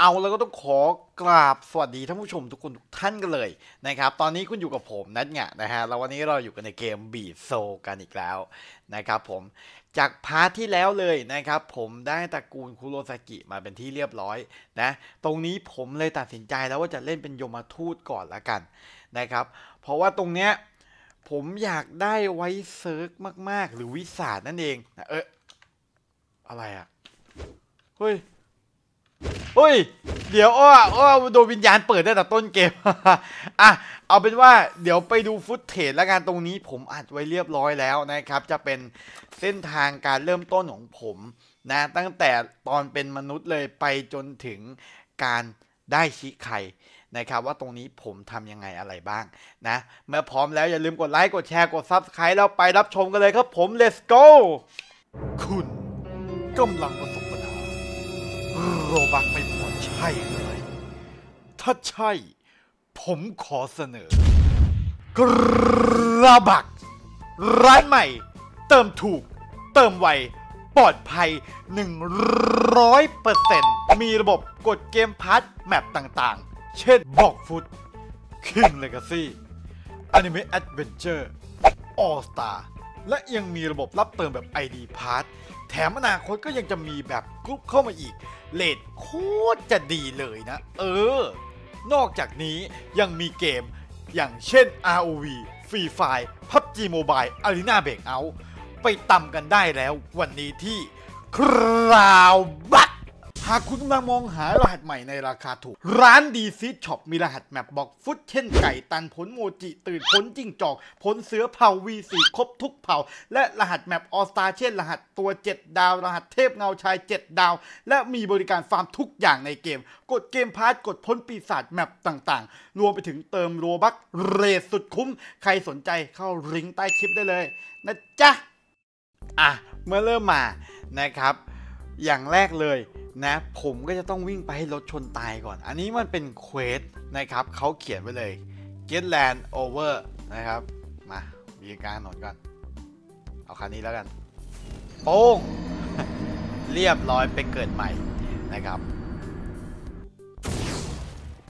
เอาแล้วก็ต้องขอกราบสวัสดีท่านผู้ชมทุกคนทุกท่านกันเลยนะครับ ตอนนี้คุณอยู่กับผมนัทเนี่ยนะฮะแล้ววันนี้เราอยู่กันในเกม Bleach Soulz กันอีกแล้วนะครับผมจาก part ที่แล้วเลยนะครับผมได้ตระกูลคุโรซากิมาเป็นที่เรียบร้อยนะตรงนี้ผมเลยตัดสินใจแล้วว่าจะเล่นเป็นยมทูตก่อนละกันนะครับ เพราะว่าตรงเนี้ยผมอยากได้ Visored มาก ๆ หรือ Vizard นั่นเองนะเอออะไรอะเฮ้ย เฮ้ย เดี๋ยวอ้ออ้อโดนวิญญาณเปิดได้แต่ต้นเกม อะ เอาเป็นว่าเดี๋ยวไปดูฟุตเทจแล้วกันตรงนี้ผมอัดไว้เรียบร้อยแล้วนะครับ จะเป็นเส้นทางการเริ่มต้นของผมนะ ตั้งแต่ตอนเป็นมนุษย์เลยไปจนถึงการได้ชิไข่นะครับว่าตรงนี้ผมทำยังไงอะไรบ้างนะ เมื่อพร้อมแล้วอย่าลืมกดไลค์ กดแชร์ กด Subscribe แล้วไปรับชมกันเลยครับผม let's go คุณกำลังประสบ Robux ไม่พอใช้เลย ถ้าใช่ ผมขอเสนอ กระบัก ร้านใหม่ เติมถูก เติมไว ปลอดภัย 100%มีระบบกด gamepass แมปต่างๆ เช่น Blox Fruits King Legacy Anime Adventure All Star และยังมีระบบรับเติมแบบ ID Pass แถมอนาคตก็ยังจะมีแบบกรุ๊ปเข้ามาอีก rate โคตรจะดีเลยนะ เออ นอกจากนี้ยังมีเกมอย่างเช่น ROV Free Fire PUBG Mobile Arena Breakout ไปตำกันได้แล้ววันนี้ที่คราวบัต หากคุณกำลังมองหารหัสใหม่ในราคาถูก ร้านดีซีช็อปมีรหัส map Blox Fruits เช่นไก่ตันผลโมจิตื่นผลจิ้งจอกผลเสือเผ่า V4 ครบทุกเผ่า และรหัส map All Star เช่น รหัสตัว 7 ดาว รหัสเทพเงาชาย 7 ดาว และมีบริการฟาร์มทุกอย่างในเกม กด gamepass กดผลปีศาจ map ต่างๆ รวมไปถึงเติม Robux rate สุดคุ้ม ใครสนใจเข้าลิงก์ใต้คลิปได้เลย นะจ๊ะอะเมื่อเริ่มมานะครับ อย่างแรกเลยนะผมก็จะต้องวิ่งไปให้รถชนตายก่อน อันนี้มันเป็น questนะครับเขาเขียนไว้เลย get land over นะครับ มามีการถนนก่อน เอาคันนี้แล้วกัน โป้ง เรียบร้อยไปเกิดใหม่นะครับ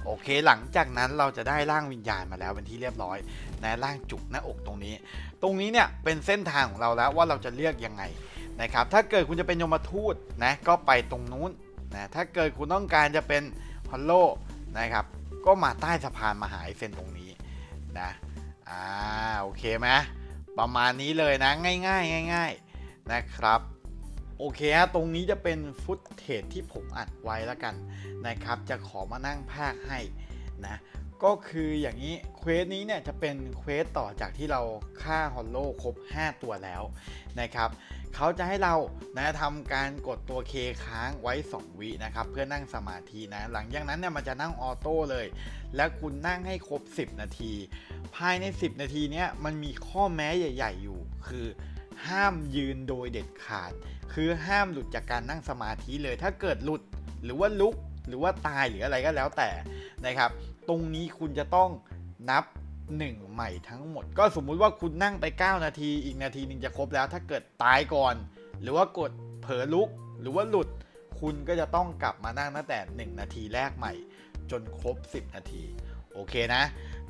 โอเคหลังจากนั้นเราจะได้ร่างวิญญาณมาแล้วเป็นที่เรียบร้อยนะร่างจุกหน้าอกตรงนี้ ตรงนี้เนี่ยเป็นเส้นทางของเราแล้วว่าเราจะเลือกยังไง นะครับ ถ้าเกิดคุณจะเป็นยมทูตนะก็ไปตรงนู้นนะถ้าเกิดคุณต้องการจะเป็น Hollow นะครับ ก็มาใต้สะพานมาหาไอ้เส้นตรงนี้นะอ่าโอเคไหมประมาณนี้เลยนะง่ายๆง่ายๆนะครับโอเคฮะตรงนี้จะเป็น footage ที่ผมอัดไว้แล้วกันนะครับ จะขอมานั่งพากย์ให้นะ ก็คืออย่างนี้ quest นี้เนี่ยจะเป็น quest ต่อจากที่เราฆ่า Hollow ครบ 5 ตัวแล้วนะครับเขาจะให้เรานะทำการกดตัวเคค้างไว้ 2 วินะครับ เพื่อนั่งสมาธินะ หลังจากนั้นเนี่ยมันจะนั่งออโต้เลย และคุณนั่งให้ครบ 10 นาที ภายใน 10 นาทีเนี้ยมันมีข้อแม้ใหญ่ ๆ อยู่ คือห้ามยืนโดยเด็ดขาด คือห้ามหลุดจากการนั่งสมาธิเลย ถ้าเกิดหลุดหรือว่าลุกหรือว่าตายหรืออะไรก็แล้วแต่นะครับ ตรงนี้คุณจะต้องนับ 1 ใหม่ทั้งหมด ก็สมมุติว่าคุณนั่งไป 9 นาที อีกนาทีหนึงจะครบแล้ว ถ้าเกิดตายก่อน หรือว่ากดเผลอลุก หรือว่าหลุด คุณก็จะต้องกลับมานั่งตั้งแต่ 1 นาทีแรกใหม่ จนครบ 10 นาที โอเคนะ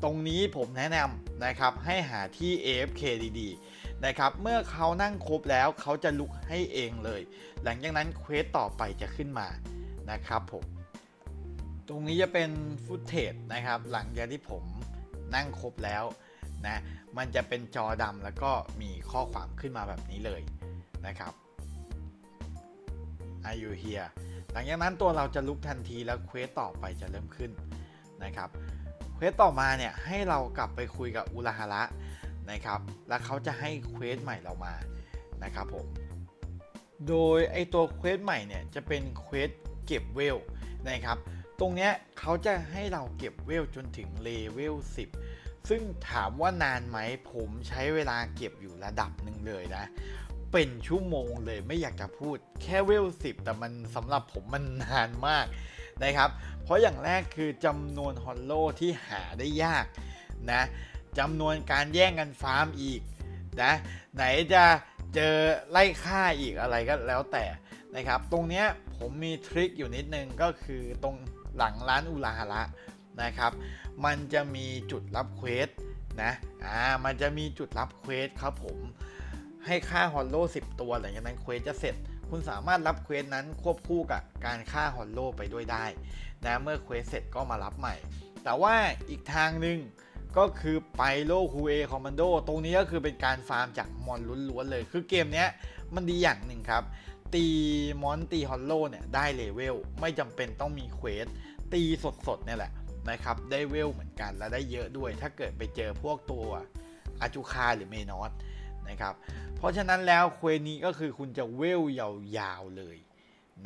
ตรงนี้ผมแนะนำนะครับให้หาที่ AFK ดีๆนะครับ เมื่อเขานั่งครบแล้วเขาจะลุกให้เองเลย หลังจากนั้นเควสต่อไปจะขึ้นมานะครับผม ตรงนี้จะเป็น footage นะครับ หลังจากที่ผมนั่งครบแล้วนะ มันจะเป็นจอดำแล้วก็มีข้อความขึ้นมาแบบนี้เลยนะครับ Are you here หลังจากนั้นตัวเราจะลุกทันทีแล้ว quest ต่อไปจะเริ่มขึ้นนะครับ quest ต่อมาเนี่ยให้เรากลับไปคุยกับอุราฮาระนะครับ แล้วเขาจะให้ quest ใหม่เรามานะครับผม โดยไอตัว quest ใหม่เนี่ยจะเป็น quest เก็บเวลนะครับ ตรงเนี้ยเขาจะให้เราเก็บเวลจนถึงเลเวล10 ซึ่งถามว่านานไหมผมใช้เวลาเก็บอยู่ระดับหนึ่งเลยนะ เป็นชั่วโมงเลยไม่อยากจะพูดแค่เวล10 แต่มันสำหรับผมมันนานมากนะครับ เพราะอย่างแรกคือจำนวน Hollow ที่หาได้ยากนะจำนวนการแย่งกันฟาร์มอีกนะไหนจะเจอไล่ฆ่าอีกอะไรก็แล้วแต่นะครับ ตรงเนี้ยผมมี trick อยู่นิดนึงก็คือตรง หลังร้านอุราฮาระนะครับ มันจะมีจุดรับ quest นะอ่ามันจะมีจุดรับ quest ครับผมให้ฆ่า Hollow 10 ตัวหลังจากนั้น quest จะเสร็จ คุณสามารถรับ quest นั้นควบคู่กับการฆ่า Hollow ไปด้วยได้นะเมื่อ quest เสร็จก็มารับใหม่ แต่ว่าอีกทางหนึ่งก็คือไปโลก Hueco Mundo ตรงนี้ก็คือเป็นการฟาร์มจากมอนล้วนๆเลย คือเกมเนี้ยมันดีอย่างหนึ่งครับ ตีมอนตี Hollow เนี่ยได้ level ไม่จำเป็นต้องมี quest ตีสดๆเนี่ยแหละนะครับ ได้เวลเหมือนกันและได้เยอะด้วย ถ้าเกิดไปเจอพวกตัว Adjuchas หรือ Menos นะครับ เพราะฉะนั้นแล้วเควนี้ก็คือคุณจะเวลยาวๆเลย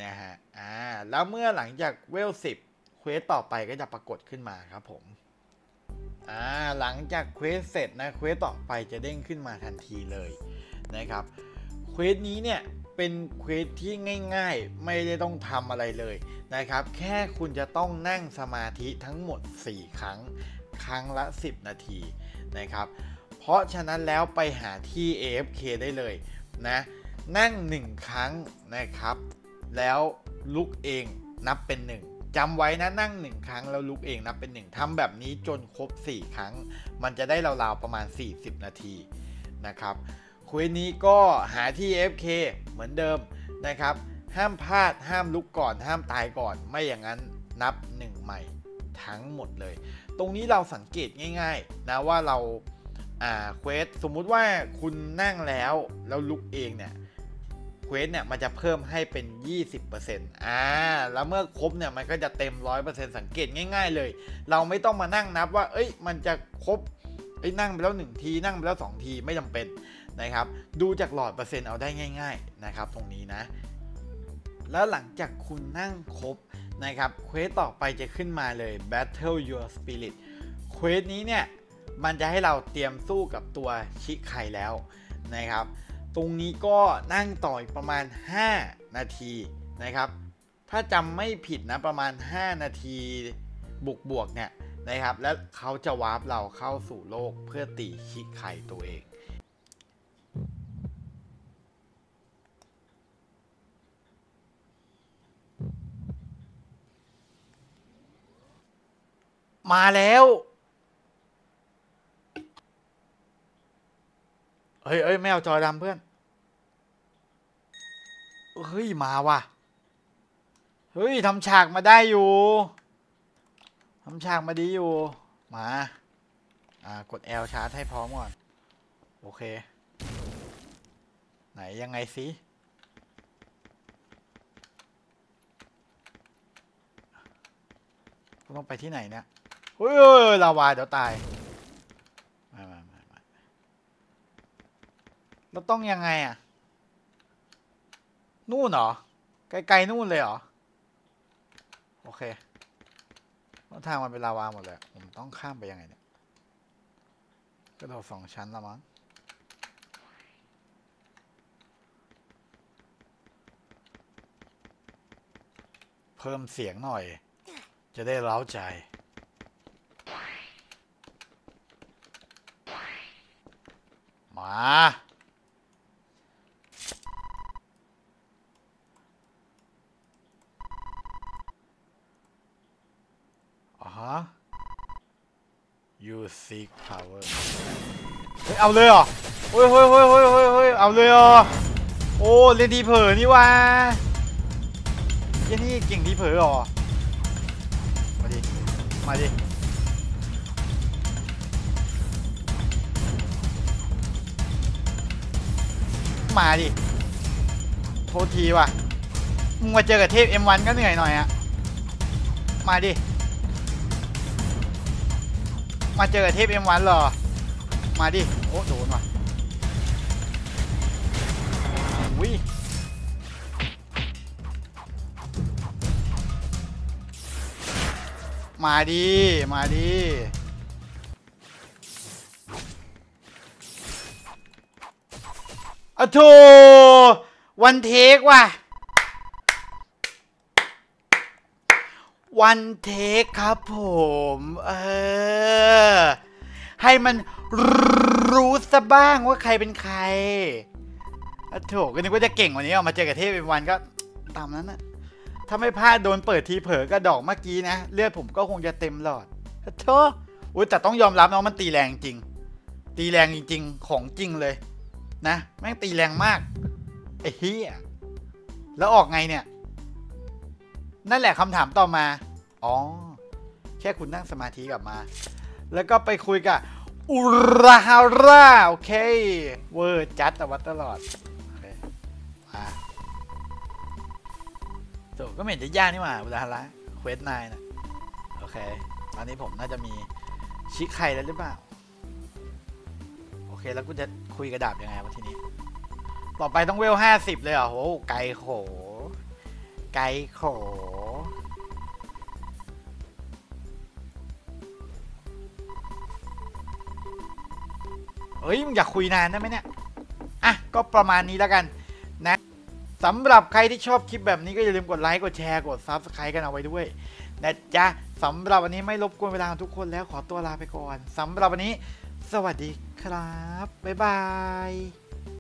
นะฮะ อ่า แล้วเมื่อหลังจากเวล10 quest ต่อไปก็จะปรากฏขึ้นมาครับผม อ่า หลังจาก quest เสร็จนะ quest ต่อไปจะเด้งขึ้นมาทันทีเลยนะครับ quest นี้เนี่ย เป็น quest ที่ง่ายๆ ไม่ได้ต้องทำอะไรเลยนะครับ แค่คุณจะต้องนั่งสมาธิทั้งหมด 4 ครั้ง ครั้งละ 10 นาทีนะครับ เพราะฉะนั้นแล้วไปหาที่ AFK ได้เลยนะนั่ง 1 ครั้งนะครับ แล้วลุกเองนับเป็น 1จำไว้นะนั่ง 1 ครั้งแล้วลุกเองนับเป็น 1ทำแบบนี้จนครบ 4 ครั้ง มันจะได้ราวๆประมาณ 40 นาทีนะครับ คุยนี้ก็หาที่ FK เหมือนเดิมนะครับ ห้ามพลาดห้ามลุกก่อน ห้ามตายก่อน ไม่อย่างนั้นนับ1ใหม่ทั้งหมดเลย ตรงนี้เราสังเกตง่าย ๆ นะว่าเราอ่า quest สมมุติว่าคุณนั่งแล้วแล้วลุกเองเนี่ย quest เนี่ยมันจะเพิ่มให้เป็น 20%อ่าแล้วเมื่อครบเนี่ยมันก็จะเต็ม 100%สังเกตง่าย ๆ เลย เราไม่ต้องมานั่งนับว่า เอ้ย มันจะครบเอ้ยนั่งไปแล้ว 1 ทีนั่งไปแล้ว 2 ทีไม่จำเป็น นะครับ ดูจากหลอดเปอร์เซ็นต์เอาได้ง่าย ๆนะครับ ตรงนี้นะ แล้วหลังจากคุณนั่งครบนะครับ quest ต่อไปจะขึ้นมาเลย Battle Your Spirit quest นี้เนี่ย มันจะให้เราเตรียมสู้กับตัวชิไคแล้วนะครับ ตรงนี้ก็นั่งต่อยประมาณ 5 นาทีนะครับ ถ้าจำไม่ผิดนะประมาณ 5 นาทีบวกบวกๆเนี่ยนะครับ แล้วเขาจะ warp เราเข้าสู่โลกเพื่อตีชิไคตัวเอง มาแล้วเฮ้ยเอ้ยไม่เอาจอดำเพื่อน เฮ้ย มาว่ะ เฮ้ยทำฉากมาได้อยู่ทำฉากมาดีอยู่ มา อ่า กด L ชาร์จให้พร้อมก่อน โอเค ไหนยังไงสิต้องไปที่ไหนเนี่ย เฮ้ยลาวาเดี๋ยวตายมามามามาแล้วต้องยังไงอะ นู่นเหรอ ไกลๆนู่นเลยเหรอ โอเคทางมันเป็นลาวาหมดเลย ผมต้องข้ามไปยังไงเนี่ยกระโดดสองชั้นละมั้งเพิ่มเสียงหน่อย จะได้เล้าใจาอ่าฮะ you seek power เฮ้ยเอาเลยเหรอเฮ้ยเฮ้ยเฮ้ยเฮ้ยเฮ้ยเฮ้ยเอาเลยเหรอโอ้เล่นทีเผลอนี่ว่าเหี้ยันี่เก่งทีเผลอเหรอ มาดิ มาดิ มาดิ โทษทีว่ะ มึงมาเจอกับเทพ M1 ก็เหนื่อยหน่อยอะมาดิ มาเจอกับเทพ M1 เหรอ มาดิ โอ้โดนว่ะอุ้ยมาดี มาดี อะโถวันเทคว่ะ วันเทคครับผม เออ ให้มันรู้ซะบ้างว่าใครเป็นใครอะโถก็นึกว่าจะเก่งกวันนี้ออกมาเจอกับเทพเป็นวันก็ตามนั้นนะถ้าไม่พลาดโดนเปิดทีเผลอกระดอกเมื่อกี้นะ เลือดผมก็คงจะเต็มหลอดอโธ่อุ้ยแต่ต้องยอมรับนะว่ามันตีแรงจริง ตีแรงจริง ๆ ของจริงเลย นะแม่งตีแรงมากไอ้เฮียแล้วออกไงเนี่ย นั่นแหละคำถามต่อมา อ๋อ แค่คุณนั่งสมาธิกลับมา แล้วก็ไปคุยกับอุราฮาร่าโอเค เวอร์จัดแต่ว่าตลอดโอเคมาโจก็ไม่เห็นจะยากนี่หว่าอุราฮาร่า quest นายนะโอเค ตอนนี้ผมน่าจะมีชิคไข่แล้วหรือเปล่า โอเคแล้วกูจะ คุยกระดาบยังไงวะทีนี้ ต่อไปต้องเวลห้าสิบเลยเหรอโหไกลโข ไกลโข เฮ้ยมึงอยากคุยนานได้ไหมเนี่ย อะ ก็ประมาณนี้แล้วกันนะสำหรับใครที่ชอบคลิปแบบนี้ก็อย่าลืมกดไลค์ กดแชร์ กด Subscribe กันเอาไว้ด้วยนะจ๊ะสำหรับวันนี้ไม่รบกวนเวลาของทุกคนแล้วขอตัวลาไปก่อนสำหรับวันนี้ สวัสดีครับ บ๊ายบาย